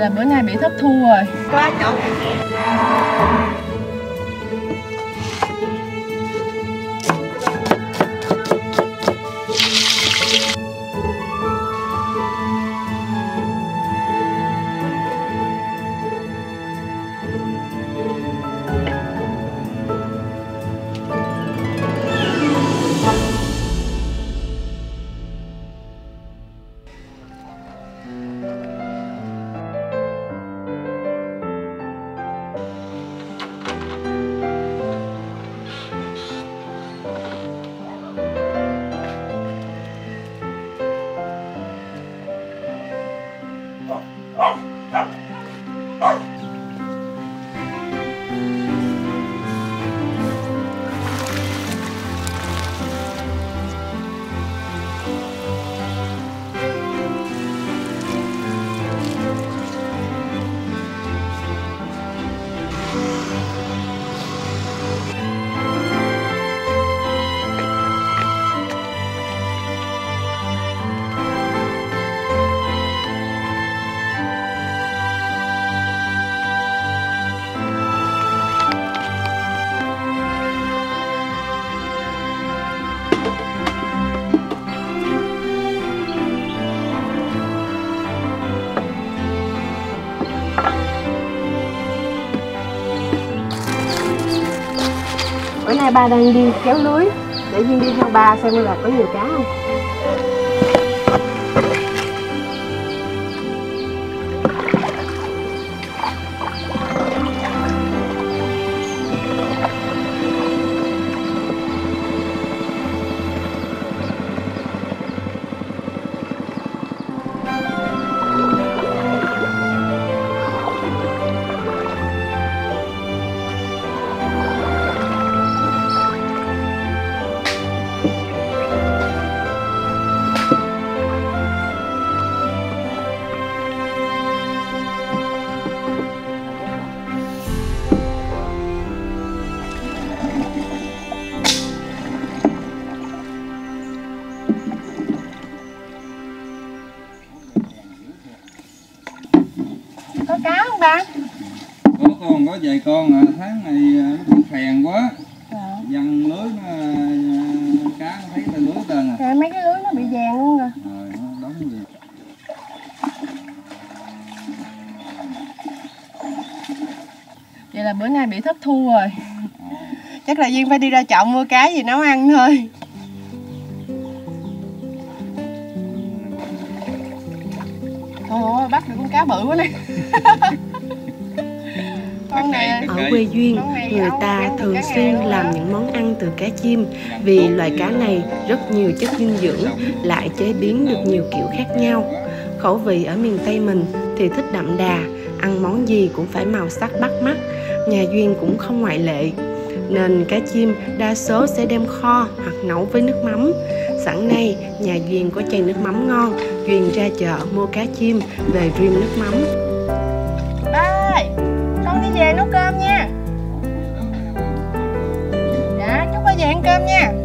Là bữa nay bị thất thu rồi. Quá chọn Bữa nay ba đang đi kéo lưới. Để Duyên đi theo ba xem là có nhiều cá không? Ba? có con có vài con à, tháng này à, nó cũng phèn quá. Dạ. Văng lưới nó à, cá nó thấy là lưới tên à. Rồi mấy cái lưới nó bị vàng luôn rồi. Rồi nó đóng gì? Vậy là bữa nay bị thất thu rồi. Chắc là Duyên phải đi ra chợ mua cá gì nấu ăn thôi. Ơi, bắt được con cá bự quá này Ở quê Duyên, người ta thường xuyên làm những món ăn từ cá chim vì loài cá này rất nhiều chất dinh dưỡng, lại chế biến được nhiều kiểu khác nhau. Khẩu vị ở miền Tây mình thì thích đậm đà, ăn món gì cũng phải màu sắc bắt mắt, nhà Duyên cũng không ngoại lệ. Nên cá chim đa số sẽ đem kho hoặc nấu với nước mắm. Sẵn nay, nhà Duyên có chai nước mắm ngon, Duyên ra chợ mua cá chim về rim nước mắm. Chúc ba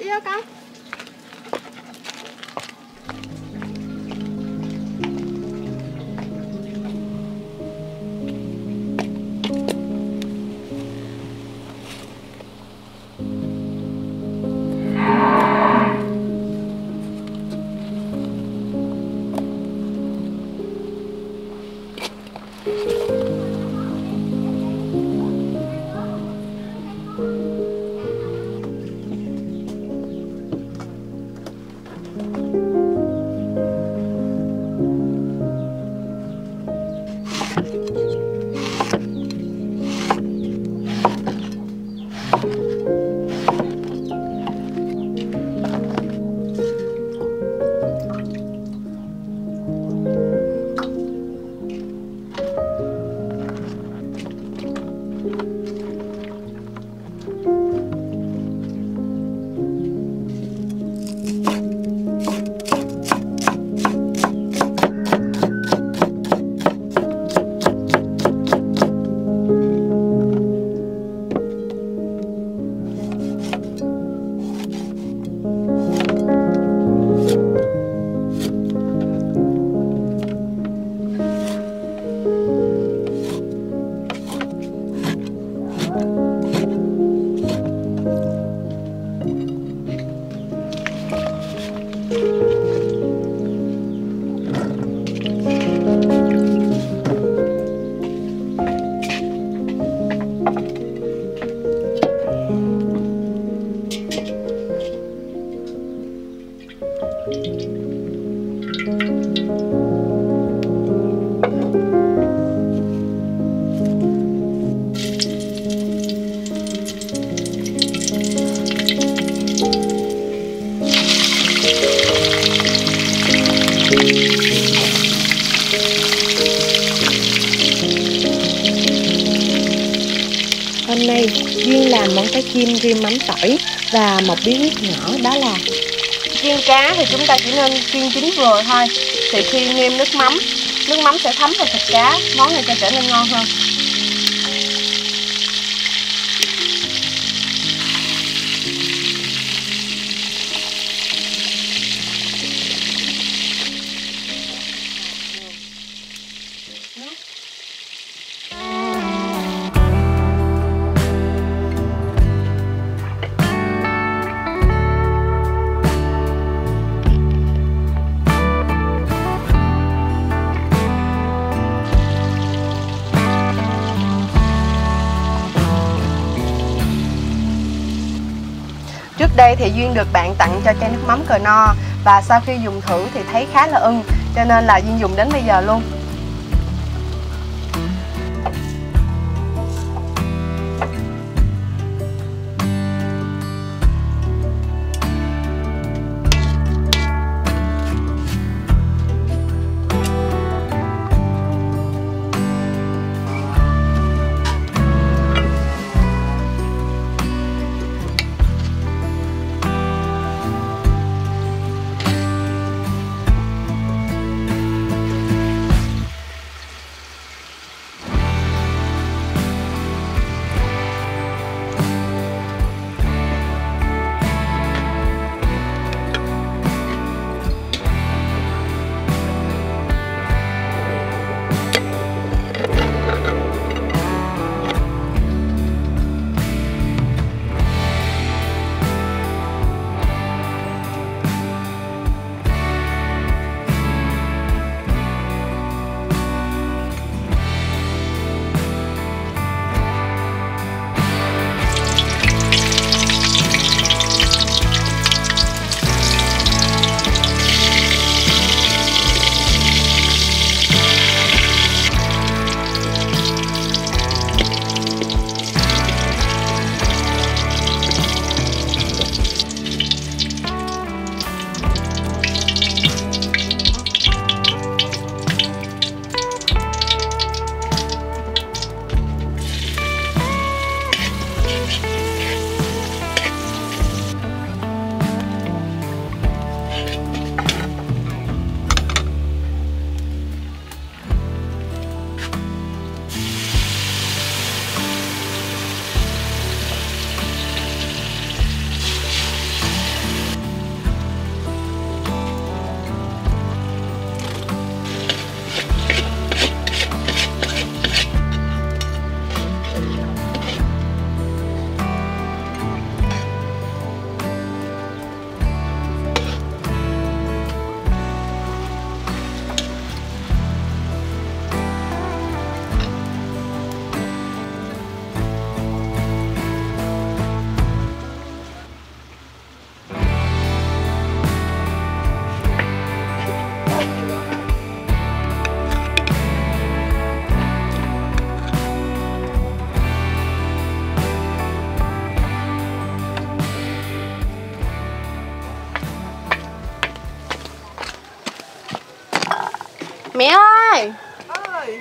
Đi đâu con Hôm nay Duyên làm món cá chim riêng mắm tỏi và một bí quyết nhỏ đó là chiên cá thì chúng ta chỉ nên chiên chín vừa thôi. Thì khi nêm nước mắm nước mắm sẽ thấm vào thịt cá, món này sẽ trở nên ngon hơn. Trước đây thì Duyên được bạn tặng cho chai nước mắm cờ no và sau khi dùng thử thì thấy khá là ưng, cho nên là Duyên dùng đến bây giờ luôn.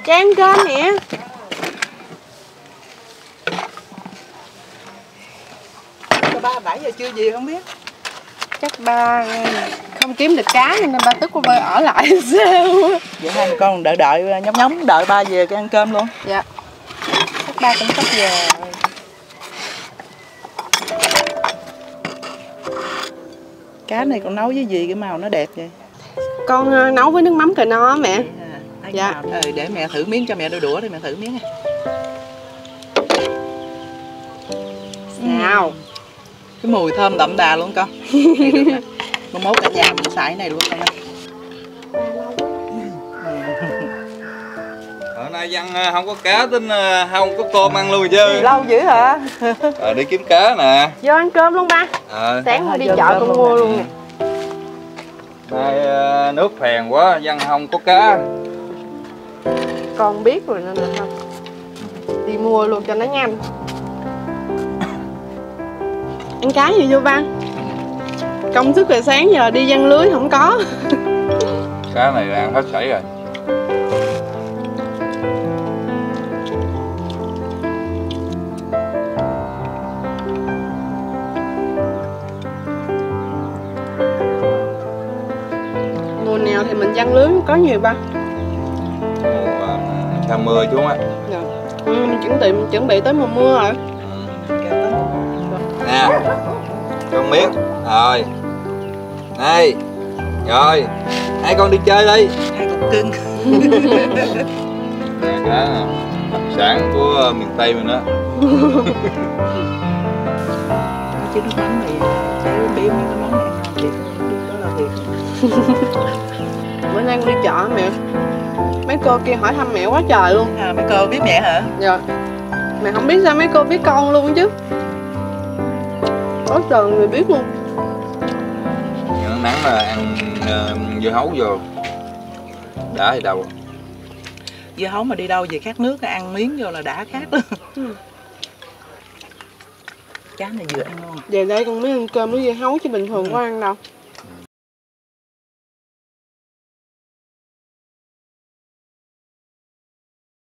Cho em cơm nè. Ba bảy giờ chưa gì không biết? Chắc ba không kiếm được cá nên ba tức của ba ở lại sao? Vậy hai con đợi đợi nhóm nhóm đợi ba về cái ăn cơm luôn. Dạ. Chắc ba cũng sắp về. Cá này con nấu với gì cái màu nó đẹp vậy? Con ờ, nấu với nước mắm cờ no mẹ thấy Dạ. màu- ừ, để mẹ thử miếng cho mẹ đôi đũa đi mẹ thử miếng nha. Nào cái mùi thơm đậm đà luôn con. Này. Mai mốt cả nhà mình xài cái này luôn con nha. Bữa nay văn ờ, không có cá tính ờ, không có tôm ăn luôn chứ. Lâu dữ hả? Ờ, đi kiếm cá nè. Vô ăn cơm luôn ba. Ờ, sáng À, đi chợ con mua luôn nè. Nay ờ, nước phèn quá văn không có cá con biết rồi nên là không đi mua luôn cho nó nhanh. Ăn cá gì vô ba công sức về sáng giờ đi giăng lưới không có. Cá này ăn hết sảy rồi. Mùa nào thì mình giăng lưới có nhiều ba sa mưa chú á dạ. ừ, mình chuẩn bị mình chuẩn bị tới mùa mưa rồi. Nè con miếng. Rồi. Đây rồi. Hai con đi chơi đi. Hai cục cưng. Nè cá. Nè đặc sản của ờ, miền tây mình đó chứ nước mắm này biết này thiệt đó là thiệt bữa nay con đi chợ mẹ mấy cô kia hỏi thăm mẹ quá trời luôn. À, mấy cô biết mẹ hả? Dạ. Mẹ không biết sao mấy cô biết con luôn chứ. Có trời người biết luôn. Những nắng là ăn ờ, dưa hấu vô. Đã thì đâu? Dưa hấu mà đi đâu về khát nước ăn miếng vô là đã khát luôn. Ừ. cá này vừa ăn ngon. Về đây con mới ăn cơm với dưa hấu chứ bình thường có ăn đâu